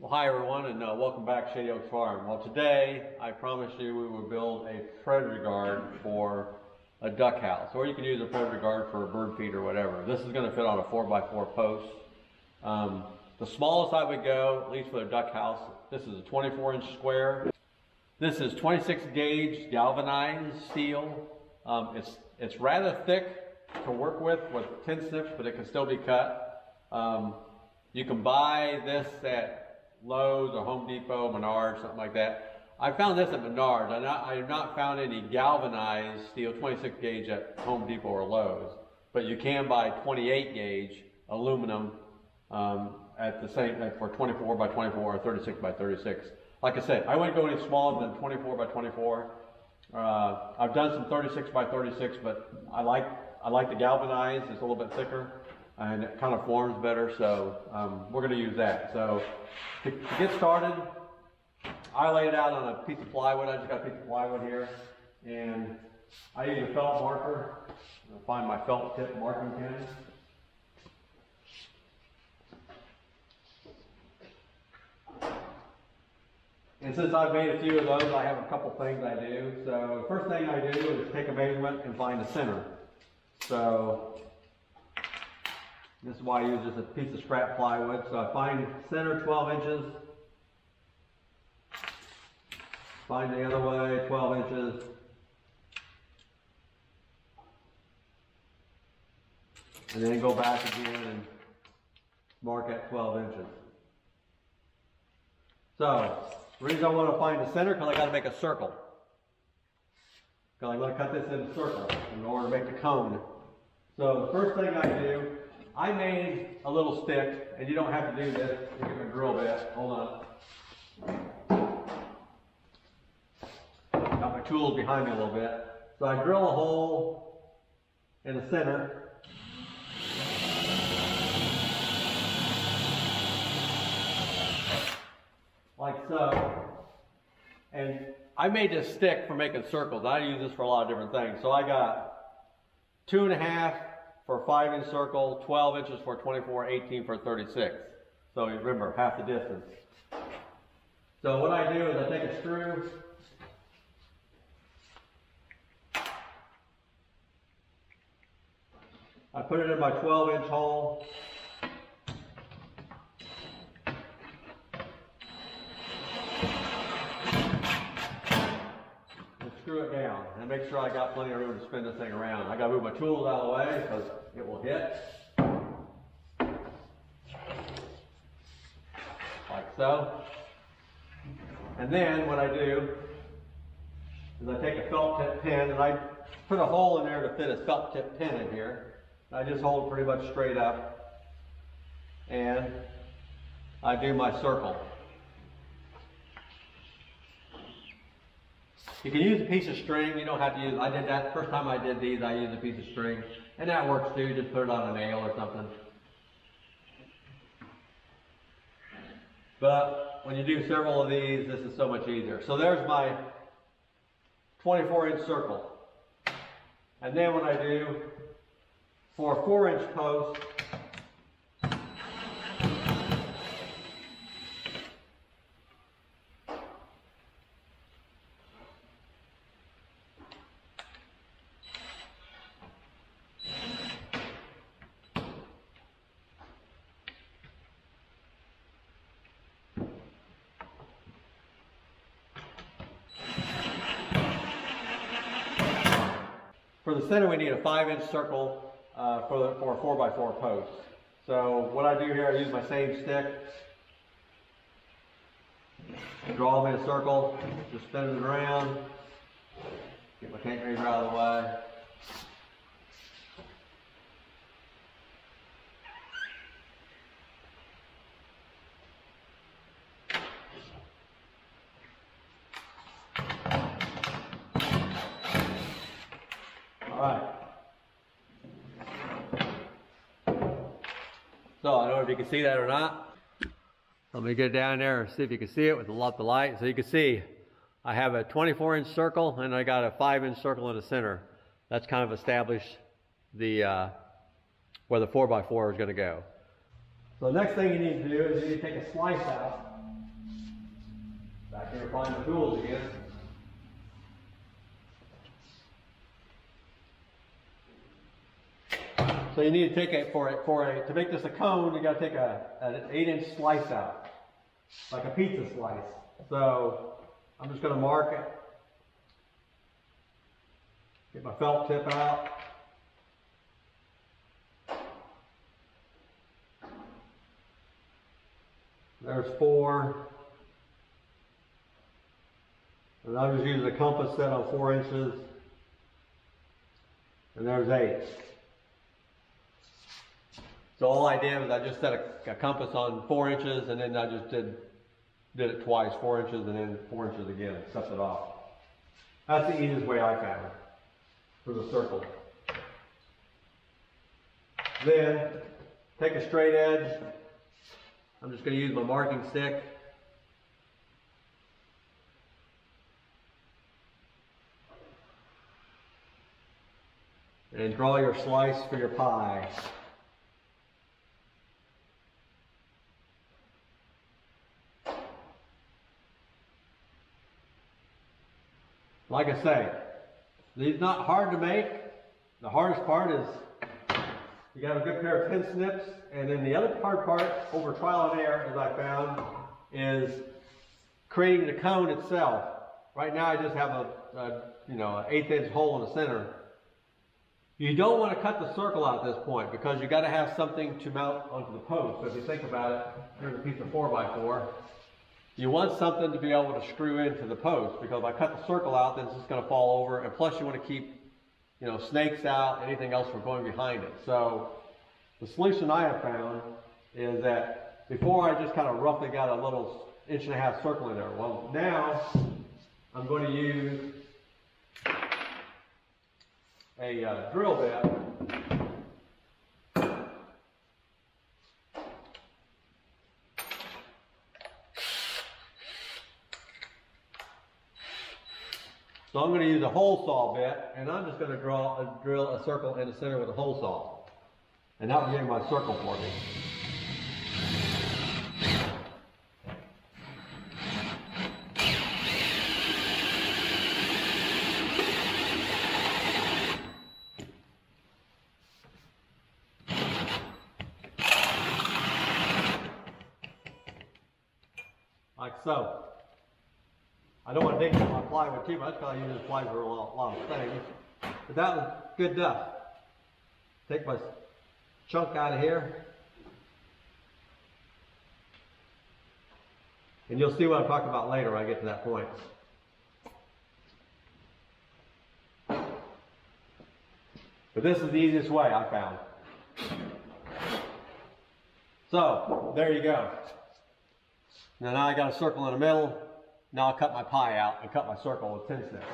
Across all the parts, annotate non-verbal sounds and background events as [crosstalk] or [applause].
Well, hi everyone, and uh, welcome back to Shady Oaks Farm. Well, today I promised you we would build a predator guard for a duck house, or you can use a predator guard for a bird feed or whatever. This is going to fit on a 4x4 post. Um, the smallest I would go, at least for a duck house, this is a 24 inch square. This is 26 gauge galvanized steel. Um, it's, it's rather thick to work with with tin snips, but it can still be cut. Um, you can buy this at Lowe's or Home Depot, Menards, something like that. I found this at Menards. I, not, I have not found any galvanized steel 26 gauge at Home Depot or Lowe's, but you can buy 28 gauge aluminum um, at the same like for 24 by 24 or 36 by 36. Like I said, I wouldn't go any smaller than 24 by 24. Uh, I've done some 36 by 36, but I like I like the galvanized. It's a little bit thicker and it kind of forms better. So um, we're going to use that. So to, to, get started, I laid it out on a piece of plywood. I just got a piece of plywood here, and I use a felt marker. I'll find my felt tip marking pen. And since I've made a few of those, I have a couple things I do. So the first thing I do is take a measurement and find the center. So this is why I use just a piece of scrap plywood. So I find center 12 inches. Find the other way, 12 inches. And then go back again and mark at 12 inches. So, the reason I want to find the center, because I got to make a circle. Because I'm going to cut this in a circle in order to make the cone. So the first thing I do, I made a little stick, and you don't have to do this. You can a drill bit. Hold on. Got my tools behind me a little bit. So I drill a hole in the center. Like so. And I made this stick for making circles. I use this for a lot of different things. So I got two and a half for five inch circle, 12 inches for 24, 18 for 36. So remember, half the distance. So what I do is I take a screw, I put it in my 12 inch hole, screw it down and make sure I got plenty of room to spin this thing around. I gotta move my tools out of the way because it will hit. Like so. And then what I do is I take a felt tip pin and I put a hole in there to fit a felt tip pin in here. I just hold it pretty much straight up and I do my circle. You can use a piece of string. You don't have to use, I did that, first time I did these, I used a piece of string. And that works too, just put it on a nail or something. But when you do several of these, this is so much easier. So there's my 24 inch circle. And then what I do, for a four inch post, For the center, we need a five inch circle uh, for, the, for a four by four post. So what I do here, I use my same stick, draw me a circle, just spin it around, get my tank razor out of the way. All right. So I don't know if you can see that or not. Let me get down there and see if you can see it with a lot of light. So you can see I have a 24 inch circle and I got a 5 inch circle in the center. That's kind of established the uh, where the 4x4 is going to go. So the next thing you need to do is you need to take a slice out Back here, find the tools again. So you need to take it for it for a to make this a cone. You got to take a an eight inch slice out, like a pizza slice. So I'm just going to mark it. Get my felt tip out. There's four. And I'm just using a compass set on four inches. And there's eight. So all I did was I just set a, a, compass on four inches and then I just did did it twice, four inches and then four inches again, and set it off. That's the easiest way I found for the circle. Then take a straight edge. I'm just going to use my marking stick. And draw your slice for your pie. Like I say, these not hard to make. The hardest part is you got a good pair of tin snips, and then the other hard part over trial and error, as I found, is creating the cone itself. Right now, I just have a, a you know an eighth inch hole in the center. You don't want to cut the circle out at this point because you got to have something to mount onto the post. So if you think about it, here's a piece of four by four. You want something to be able to screw into the post because if I cut the circle out, then it's just going to fall over. And plus you want to keep, you know, snakes out, anything else from going behind it. So the solution I have found is that before I just kind of roughly got a little inch and a half circle in there. Well, now I'm going to use a uh, drill bit So I'm going to use a hole saw bit, and I'm just going to draw a, drill a circle in the center with a hole saw. And that will give me my circle for me. Like so. I don't want to dig into my I use this plywood for a lot of things. But that was good enough. Take my chunk out of here. And you'll see what I'm talking about later when I get to that point. But this is the easiest way I found. So, there you go. Now, now I got a circle in the middle. Now I'll cut my pie out and cut my circle with tin snips.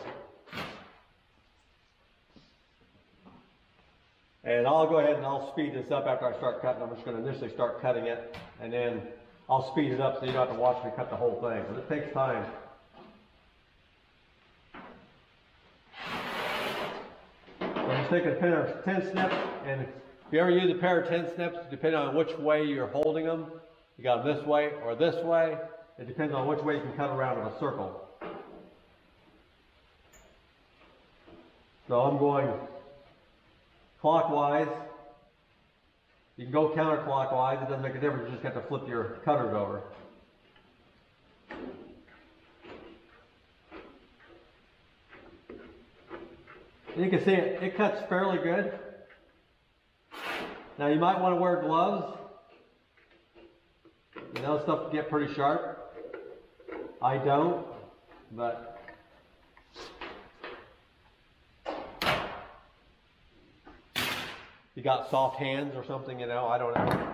And I'll go ahead and I'll speed this up after I start cutting. I'm just going to initially start cutting it and then I'll speed it up so you don't have to watch me cut the whole thing. But it takes time. So just taking a pair of tin snips and if you ever use a pair of tin snips, depending on which way you're holding them, you got them this way or this way, it depends on which way you can cut around in a circle. So I'm going clockwise. You can go counterclockwise. It doesn't make a difference. You just have to flip your cutters over. You can see it, it cuts fairly good. Now you might want to wear gloves. You know, stuff can get pretty sharp. I don't, but you got soft hands or something, you know, I don't know.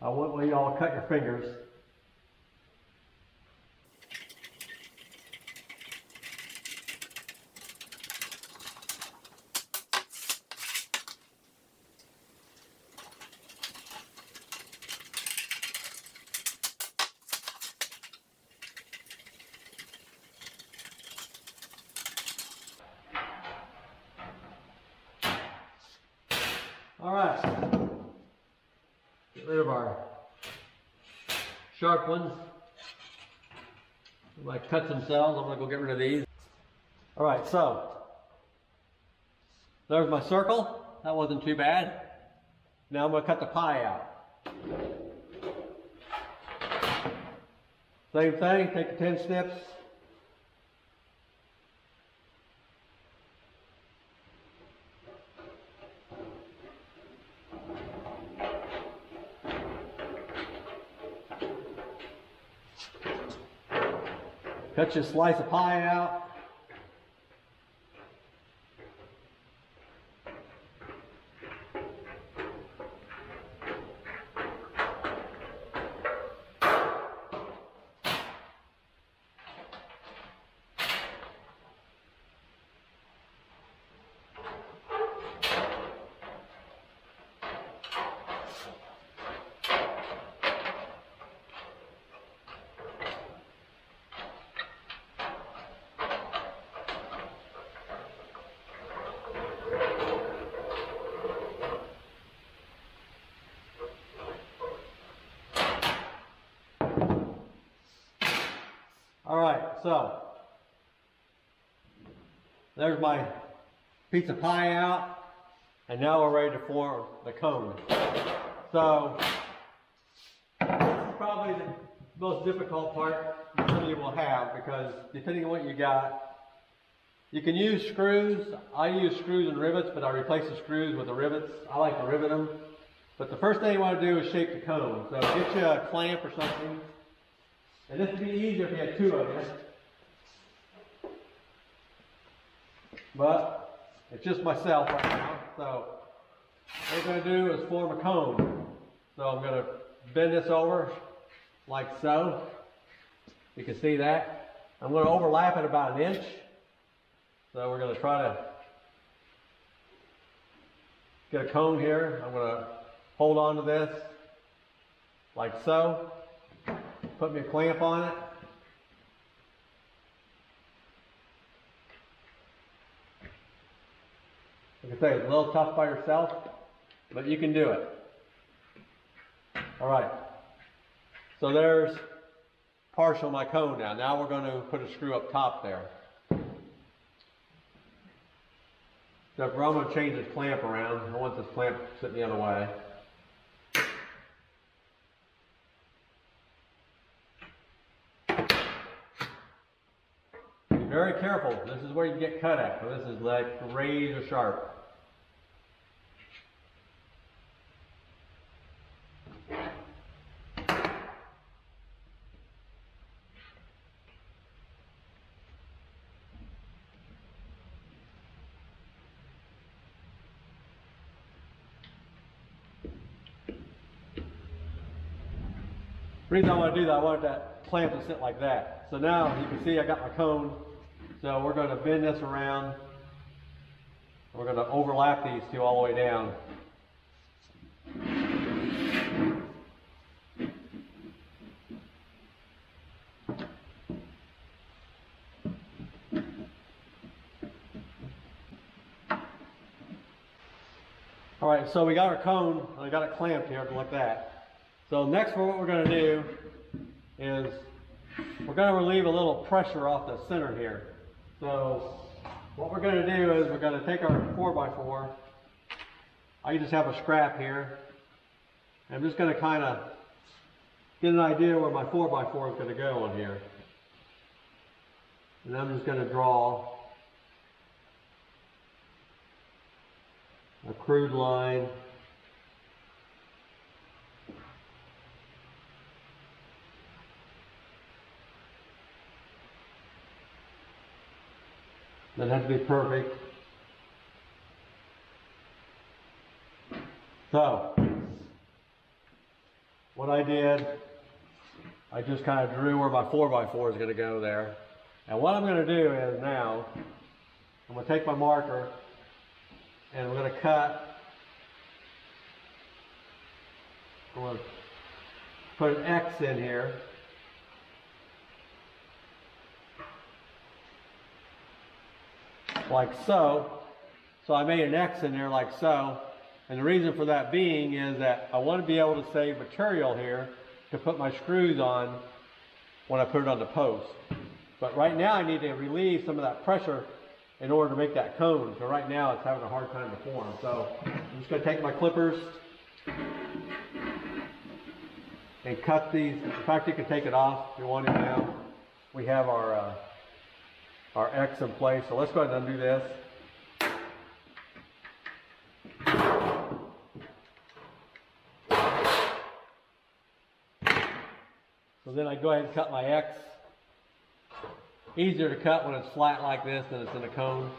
I want you all cut your fingers. All right. Get rid of our sharp ones. Like cuts themselves, I'm gonna go get rid of these. All right, so there's my circle. That wasn't too bad. Now I'm gonna cut the pie out. Same thing, take the tin snips. Cut your slice of pie out. All right, so there's my pizza pie out, and now we're ready to form the cone. So this is probably the most difficult part some of you will have because depending on what you got, you can use screws. I use screws and rivets, but I replace the screws with the rivets. I like to rivet them. But the first thing you want to do is shape the cone. So get you a clamp or something and this would be easier if you had two of you. But it's just myself right now. So what we're going to do is form a cone. So I'm going to bend this over like so. You can see that. I'm going to overlap it about an inch. So we're going to try to get a cone here. I'm going to hold on to this like so. Put me a clamp on it. Like I say, it's a little tough by yourself, but you can do it. All right. So there's partial my cone now. Now we're going to put a screw up top there. So I'm going to change this clamp around. I want this clamp sitting the other way. very careful. This is where you get cut at. This is like razor sharp. Reason I want to do that, I wanted that clamp to sit like that. So now you can see I got my cone so we're going to bend this around. We're going to overlap these two all the way down. All right, so we got our cone, I got it clamped here like that. So next what we're going to do is we're going to relieve a little pressure off the center here. So what we're going to do is we're going to take our 4x4. I just have a scrap here. I'm just going to kind of get an idea where my 4x4 is going to go on here. And I'm just going to draw a crude line That has to be perfect. So, what I did, I just kind of drew where my 4x4 is going to go there. And what I'm going to do is now, I'm going to take my marker and I'm going to cut, I'm going to put an X in here. Like so. So I made an X in there like so. And the reason for that being is that I want to be able to save material here to put my screws on when I put it on the post. But right now I need to relieve some of that pressure in order to make that cone. So right now it's having a hard time to form. So I'm just going to take my clippers and cut these. In fact, you can take it off if you want to now. We have our uh, our X in place. So let's go ahead and undo this. So then I go ahead and cut my X. Easier to cut when it's flat like this than it's in a cone.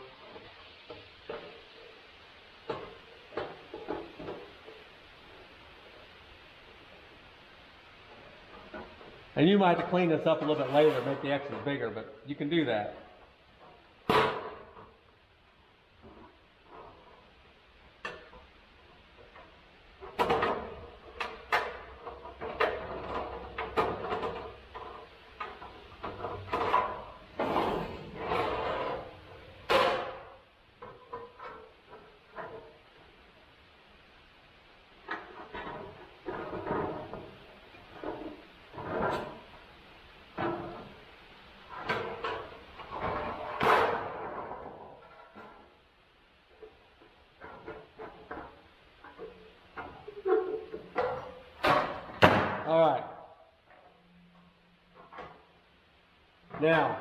And you might have to clean this up a little bit later, make the X's bigger, but you can do that. All right. Now,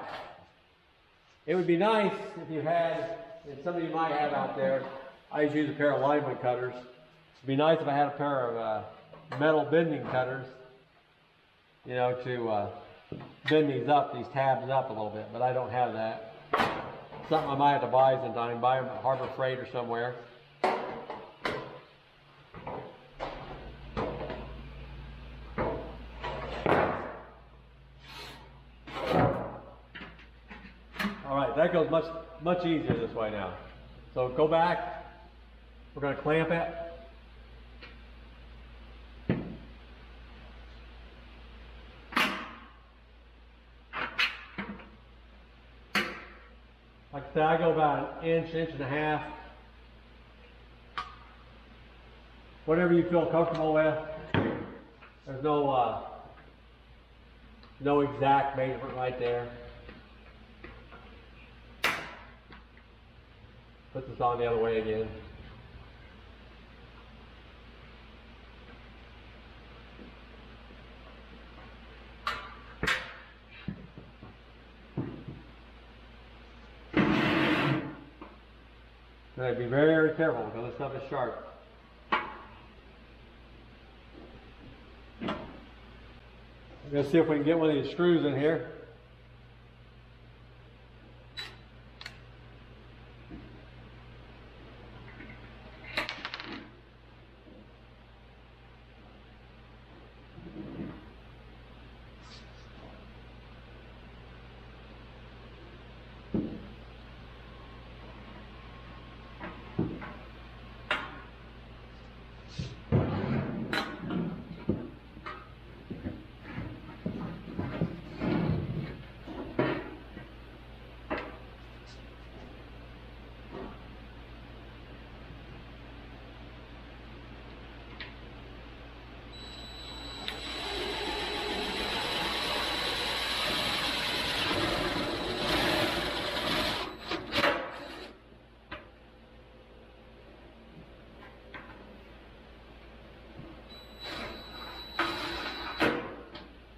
it would be nice if you had, and some of you might have out there, I just use a pair of lineman cutters. It'd be nice if I had a pair of uh, metal bending cutters, you know, to uh, bend these up, these tabs up a little bit, but I don't have that. Something I might have to buy sometime, buy them at Harbor Freight or somewhere. All that goes much, much easier this way now. So go back. We're going to clamp it. Like I said, I go about an inch, inch and a half. Whatever you feel comfortable with. There's no, uh, no exact measurement right there. This on the other way again. Now be very careful because this stuff is sharp. To see if we can get one of these screws in here.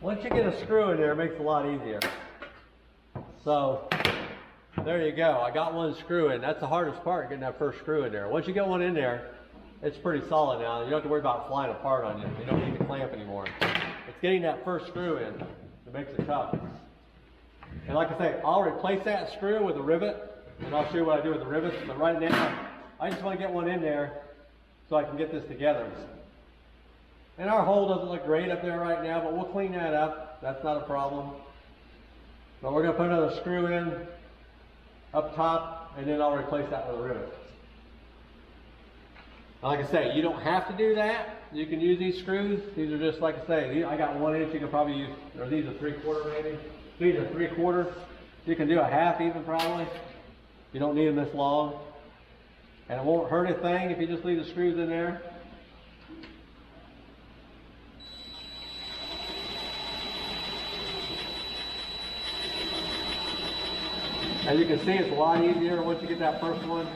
Once you get a screw in there, it makes it a lot easier. So, there you go. I got one screw in. That's the hardest part, getting that first screw in there. Once you get one in there, it's pretty solid now. You don't have to worry about flying apart on you. You don't need to clamp anymore. It's getting that first screw in that makes it tough. And like I say, I'll replace that screw with a rivet, and I'll show you what I do with the rivets. But right now, I just want to get one in there so I can get this together. And our hole doesn't look great up there right now, but we'll clean that up. That's not a problem. But we're going to put another screw in up top, and then I'll replace that with a rivet. Like I say, you don't have to do that. You can use these screws. These are just, like I say, I got one inch. You can probably use, or these are three quarter maybe. These are three quarter. You can do a half even probably. You don't need them this long. And it won't hurt a thing if you just leave the screws in there. As you can see, it's a lot easier once you get that first one.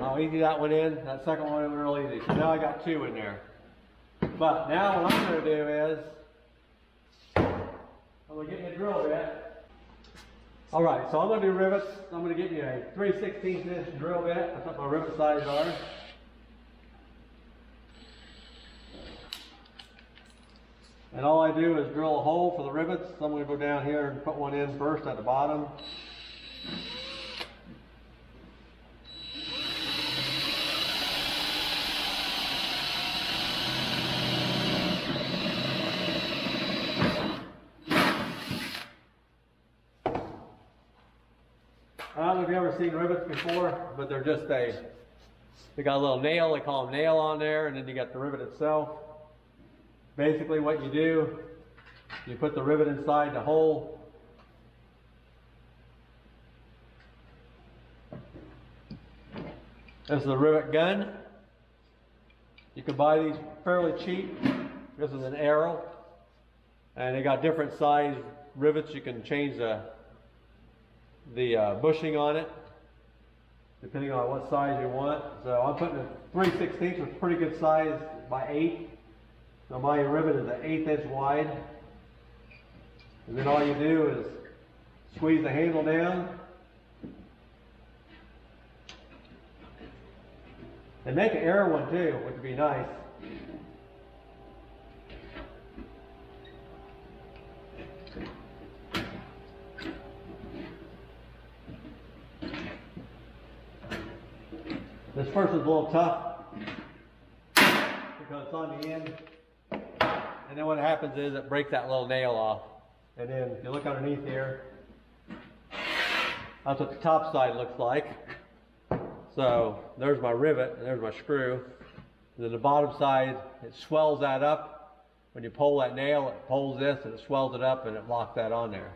How easy that went in. That second one went real easy. So now I got two in there. But now what I'm going to do is, I'm going to get me a drill bit. Alright, so I'm going to do rivets. I'm going to get you a 3 16 inch drill bit. That's what my rivet sizes are. And all I do is drill a hole for the rivets. So I'm going to go down here and put one in first at the bottom. I don't know if you've ever seen rivets before, but they're just a, they got a little nail, they call them nail on there, and then you got the rivet itself. Basically what you do, you put the rivet inside the hole. This is a rivet gun. You can buy these fairly cheap. This is an arrow. And they got different size rivets. You can change the, the uh, bushing on it depending on what size you want. So I'm putting a 3 16 which is pretty good size by 8. So my rivet is an eighth inch wide. And then all you do is squeeze the handle down. And make an air one too, which would be nice. This first is a little tough because it's on the end. And then what happens is it breaks that little nail off. And then if you look underneath here, that's what the top side looks like. So there's my rivet and there's my screw. And then the bottom side, it swells that up. When you pull that nail, it pulls this and it swells it up and it locks that on there.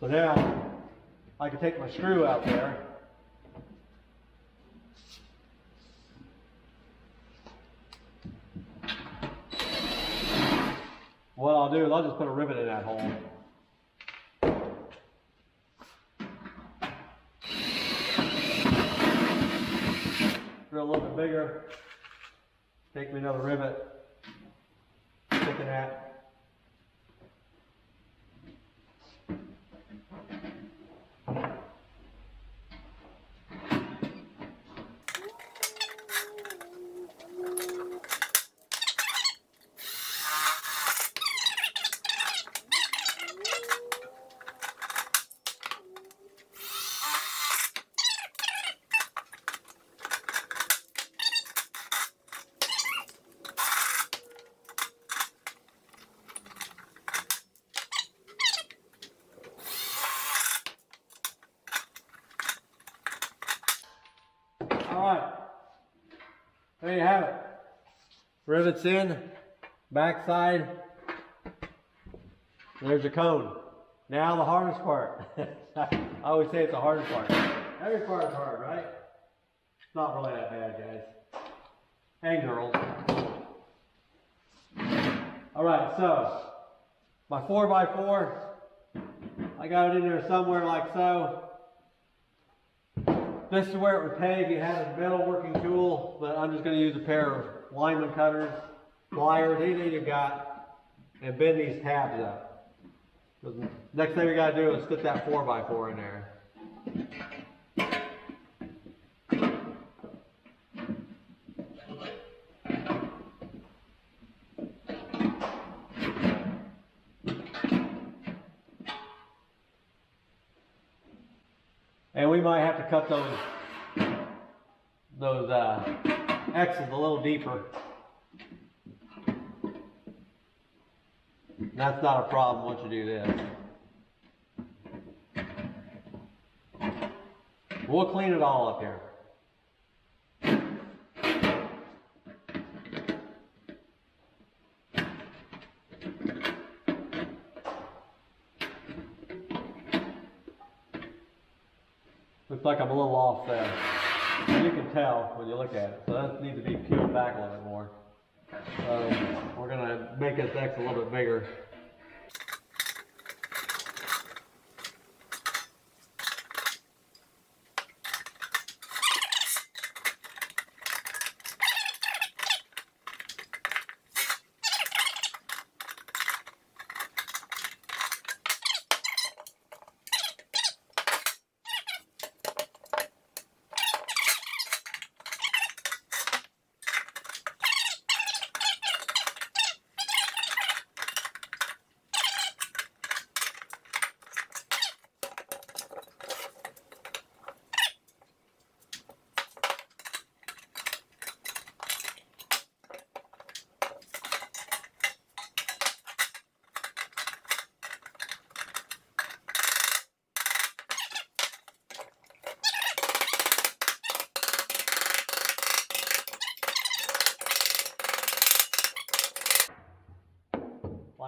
So now I can take my screw out there What I'll do is I'll just put a rivet in that hole. Drill a little bit bigger. Take me another rivet. Stick in that. All right. There you have it. Rivets in, backside. There's your cone. Now the hardest part. [laughs] I always say it's the hardest part. Every part is hard, right? It's not really that bad, guys. And girls. All right, so my 4x4, I got it in there somewhere like so. This is where it would pay if you had a metal working tool, but I'm just going to use a pair of lineman cutters, pliers, anything you got, and bend these tabs up. Next thing we got to do is stick that 4x4 in there. Cut those those uh, X's a little deeper. That's not a problem once you do this. We'll clean it all up here. Looks like I'm a little off there. You can tell when you look at it. So that needs to be peeled back a little bit more. So we're gonna make this X a little bit bigger.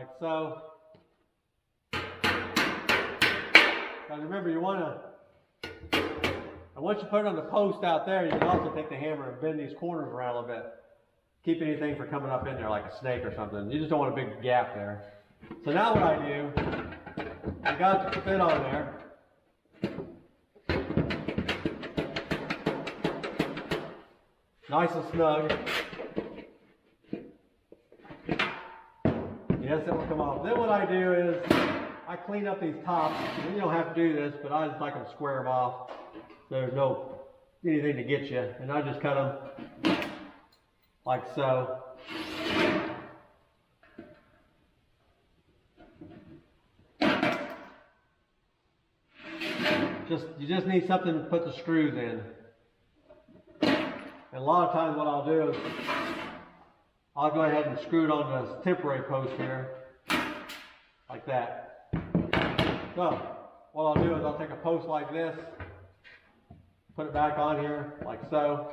Like so. Now remember, you want to, and once you put it on the post out there, you can also take the hammer and bend these corners around a little bit. Keep anything from coming up in there like a snake or something. You just don't want a big gap there. So now what I do, I got the fit on there. Nice and snug. Yes, it will come off. Then what I do is I clean up these tops. You don't have to do this, but I just like them square them off. There's no anything to get you. And I just cut them like so. Just you just need something to put the screws in. And a lot of times what I'll do is I'll go ahead and screw it on this temporary post here, like that. So, what I'll do is I'll take a post like this, put it back on here, like so.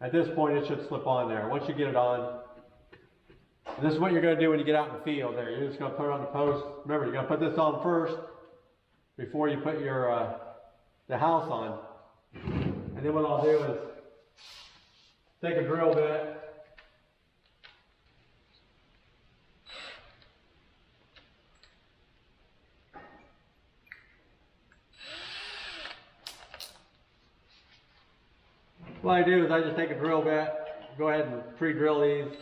At this point, it should slip on there. Once you get it on, this is what you're going to do when you get out in the field there. You're just going to put it on the post. Remember, you're to put this on first before you put your uh, the house on. And then what I'll do is take a drill bit What I do is I just take a drill bit, go ahead and pre-drill these.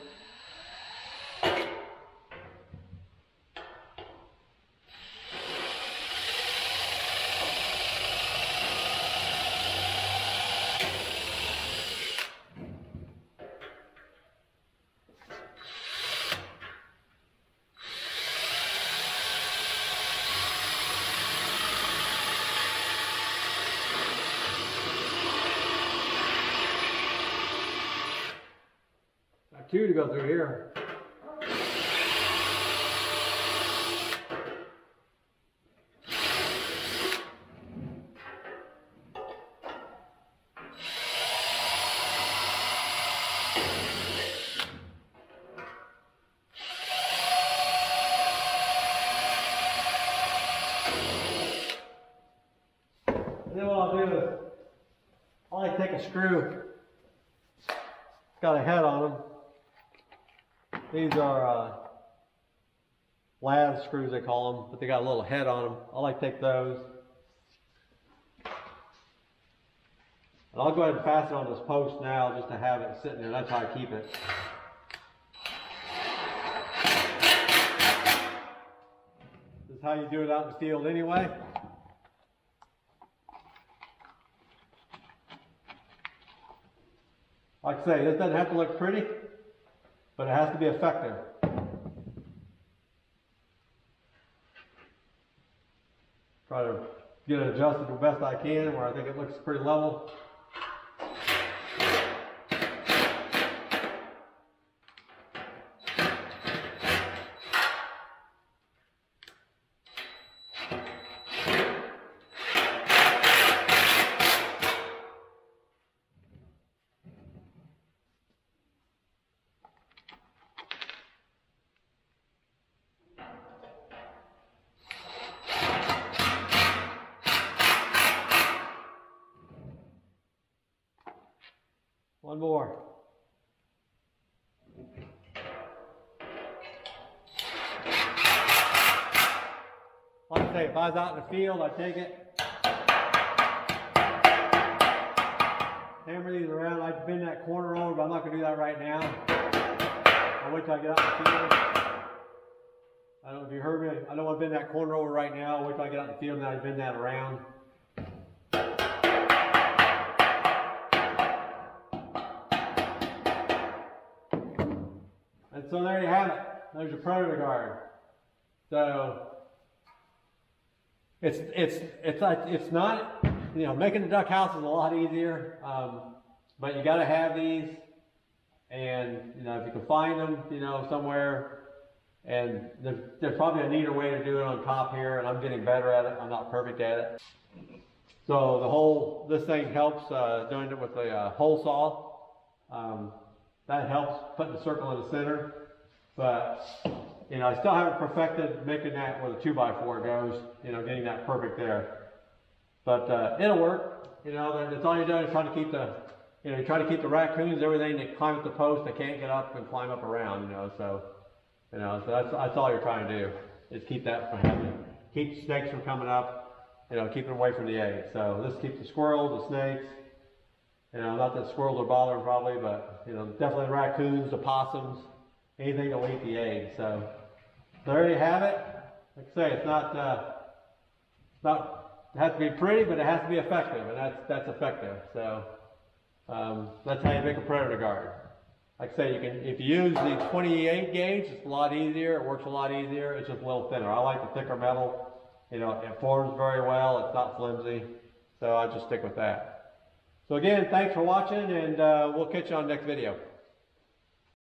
Two to go through here. And then what I'll do is I'll like take a screw. It's got a head on them. These are uh, lath screws they call them, but they got a little head on them. I like to take those. And I'll go ahead and fasten on this post now just to have it sitting there. That's how I keep it. This is how you do it out in the field anyway. Like I say, this doesn't have to look pretty, but it has to be effective. Try to get it adjusted the best I can where I think it looks pretty level. Say, if I was out in the field, I'd take it, hammer these around. I'd bend that corner over, but I'm not gonna do that right now. I'll wait till I get out in the field. I don't know if you heard me. I don't want to bend that corner over right now. I'll wait till I get out in the field and then I bend that around. And so there you have it. There's your predator guard. So it's it's it's like it's not you know making the duck house is a lot easier, um, but you got to have these, and you know if you can find them, you know somewhere, and there's there's probably a neater way to do it on top here, and I'm getting better at it. I'm not perfect at it. So the whole this thing helps uh, doing it with a uh, hole saw. Um, that helps putting the circle in the center, but you know, I still haven't perfected making that where the two by four goes, you know, getting that perfect there. But uh, it'll work, you know, that's all you're doing is trying to keep the, you know, you try to keep the raccoons, everything, they climb up the post, they can't get up and climb up around, you know, so, you know, so that's, that's all you're trying to do, is keep that from happening. Keep snakes from coming up, you know, keep them away from the egg. So this keeps the squirrels, the snakes, you know, not that squirrels are bothering probably, but, you know, definitely the raccoons, the possums, anything that will eat the egg, so. There you have it. Like I say, it's not, uh, not, it has to be pretty, but it has to be effective, and that's, that's effective. So, um, that's how you make a predator guard. Like I say, you can, if you use the 28 gauge, it's a lot easier, it works a lot easier, it's just a little thinner. I like the thicker metal, you know, it forms very well, it's not flimsy, so I just stick with that. So again, thanks for watching, and uh, we'll catch you on the next video.